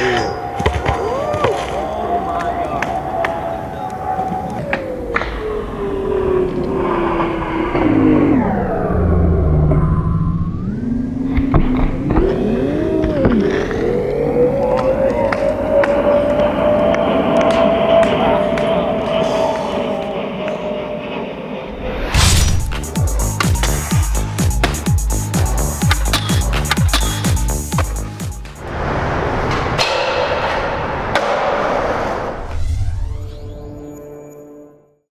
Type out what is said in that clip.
Música